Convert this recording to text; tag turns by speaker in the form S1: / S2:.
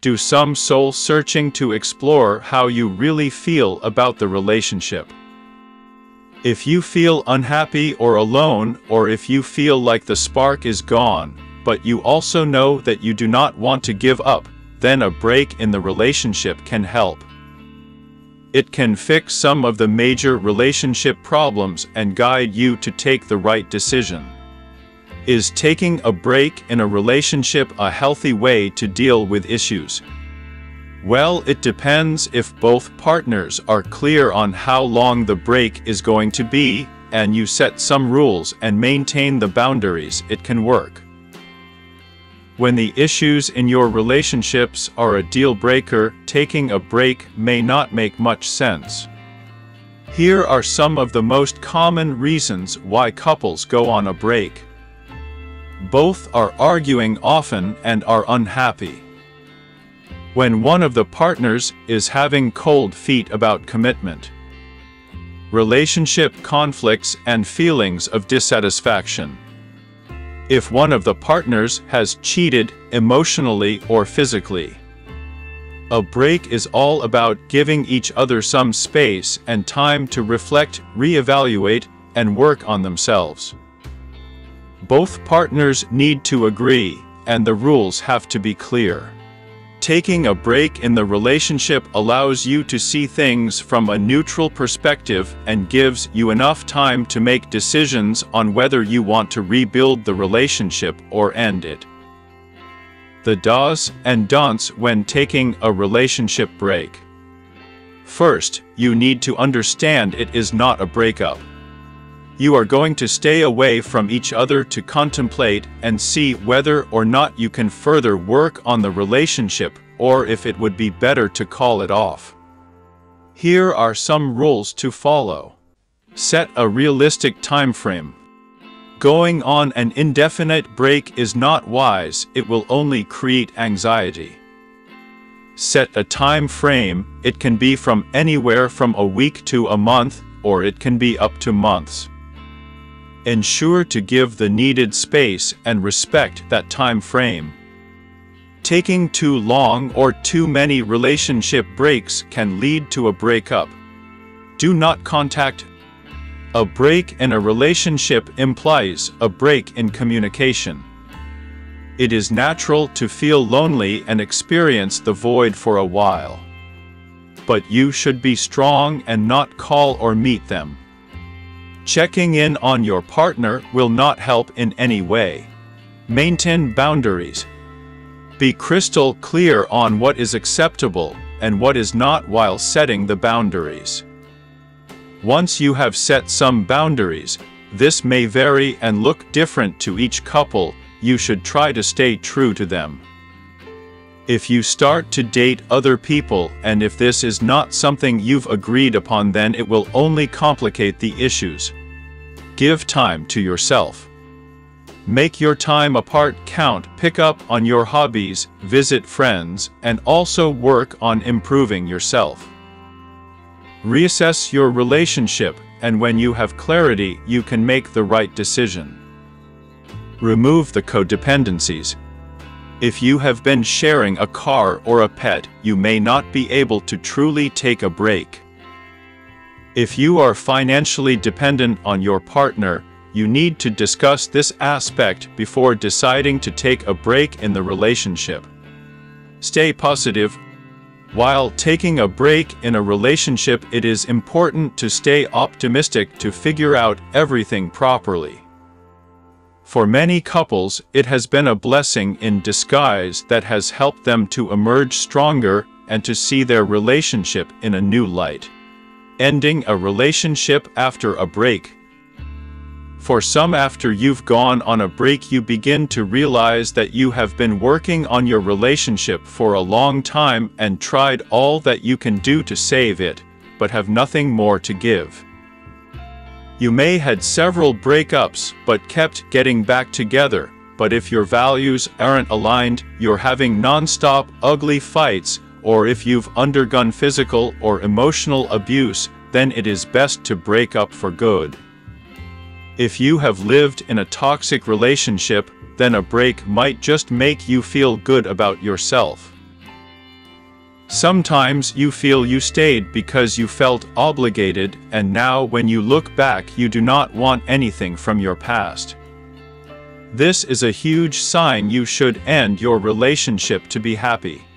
S1: do some soul searching to explore how you really feel about the relationship. If you feel unhappy or alone, or if you feel like the spark is gone, but you also know that you do not want to give up, then a break in the relationship can help. It can fix some of the major relationship problems and guide you to take the right decision. Is taking a break in a relationship a healthy way to deal with issues? Well, it depends if both partners are clear on how long the break is going to be, and you set some rules and maintain the boundaries, it can work. When the issues in your relationships are a deal breaker, taking a break may not make much sense. Here are some of the most common reasons why couples go on a break. Both are arguing often and are unhappy. When one of the partners is having cold feet about commitment. Relationship conflicts and feelings of dissatisfaction. If one of the partners has cheated emotionally or physically. A break is all about giving each other some space and time to reflect, reevaluate, and work on themselves. Both partners need to agree, and the rules have to be clear. Taking a break in the relationship allows you to see things from a neutral perspective and gives you enough time to make decisions on whether you want to rebuild the relationship or end it. The do's and don'ts when taking a relationship break. First, you need to understand it is not a breakup. You are going to stay away from each other to contemplate and see whether or not you can further work on the relationship or if it would be better to call it off. Here are some rules to follow. Set a realistic time frame. Going on an indefinite break is not wise, it will only create anxiety. Set a time frame, it can be from anywhere from a week to a month, or it can be up to months. Ensure to give the needed space and respect that time frame. Taking too long or too many relationship breaks can lead to a breakup. Do not contact. A break in a relationship implies a break in communication. It is natural to feel lonely and experience the void for a while. But you should be strong and not call or meet them. Checking in on your partner will not help in any way. Maintain boundaries. Be crystal clear on what is acceptable and what is not while setting the boundaries. Once you have set some boundaries, this may vary and look different to each couple, you should try to stay true to them. If you start to date other people and if this is not something you've agreed upon then it will only complicate the issues. Give time to yourself. Make your time apart count, pick up on your hobbies, visit friends, and also work on improving yourself. Reassess your relationship, and when you have clarity, you can make the right decision. Remove the codependencies, if you have been sharing a car or a pet, you may not be able to truly take a break. If you are financially dependent on your partner, you need to discuss this aspect before deciding to take a break in the relationship. Stay positive. While taking a break in a relationship, it is important to stay optimistic to figure out everything properly. For many couples, it has been a blessing in disguise that has helped them to emerge stronger and to see their relationship in a new light. Ending a relationship after a break. For some after you've gone on a break you begin to realize that you have been working on your relationship for a long time and tried all that you can do to save it, but have nothing more to give. You may had several breakups but kept getting back together, but if your values aren't aligned, you're having non-stop ugly fights, or if you've undergone physical or emotional abuse, then it is best to break up for good. If you have lived in a toxic relationship, then a break might just make you feel good about yourself. Sometimes you feel you stayed because you felt obligated and now when you look back you do not want anything from your past. This is a huge sign you should end your relationship to be happy.